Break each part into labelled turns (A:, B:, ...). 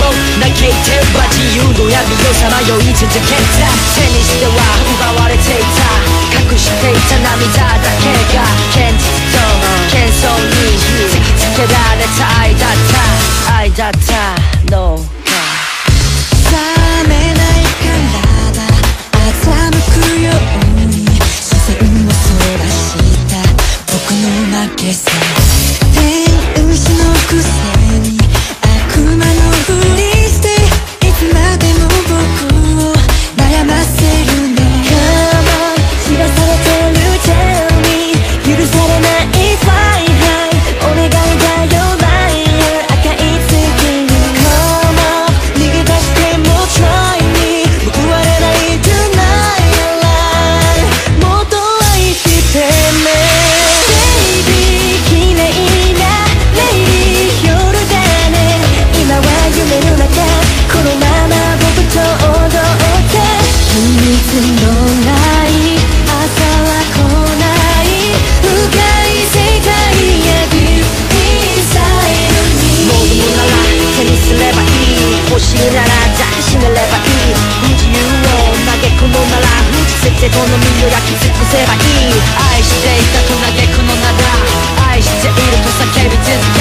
A: を嘆いては自由の闇をさまよい続けた手にしては奪われていた。隠していた涙だけが現実と喧騒に突きつけられた愛だった。愛だった。伏せてこの身を焼き尽くせばいい。愛していたと嘆くのなら愛していると叫び続け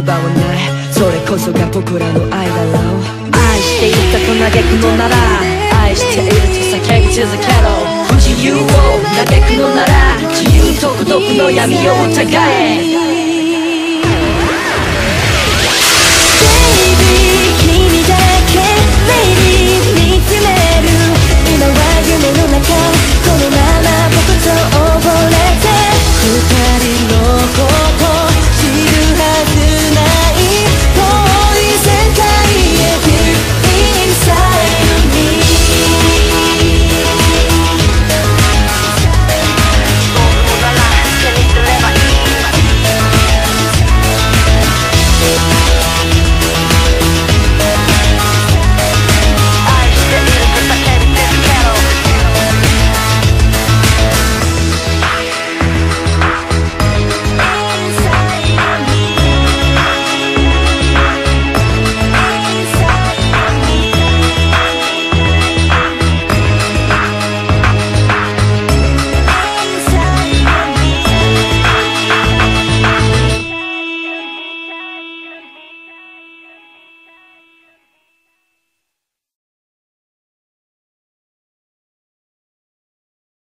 A: 言葉はないそれこそが僕らの愛だろう愛していたと嘆くのなら愛していると叫び続けろ。不自由を嘆くのなら自由と孤独の闇を疑え。
B: Baby